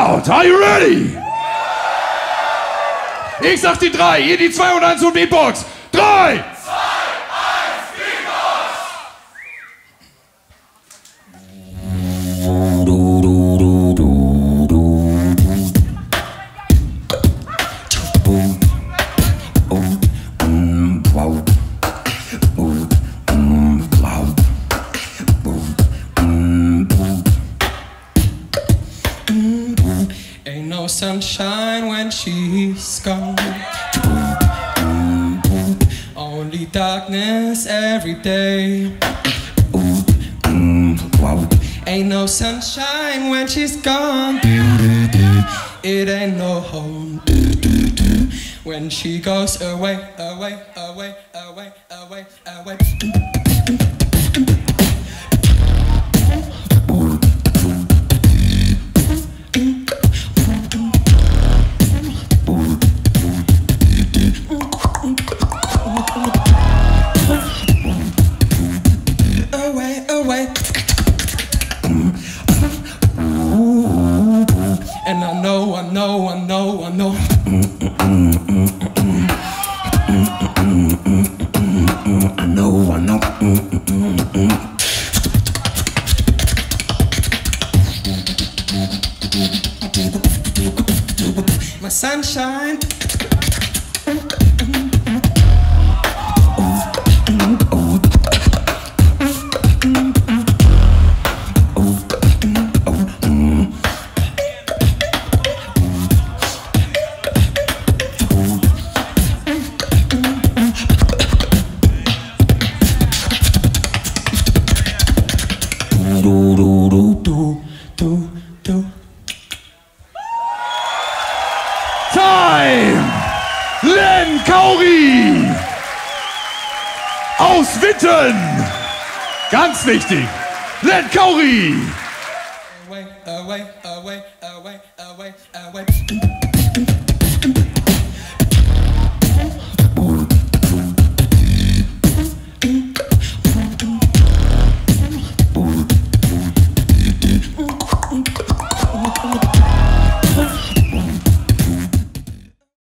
out. Are you ready? Ich sag die drei, ihr die zwei und eins und Beatbox. Drei! No sunshine when she's gone. Only darkness every day. Ain't no sunshine when she's gone. It ain't no home. When she goes away, away, away, away, away, away. Away. And I know, I know, I know, I know. I know, I know. My sunshine. Du, du, do. Time! Len Kauri! Aus Witten! Ganz wichtig! Len Kauri! Away, away, away, away, away, away.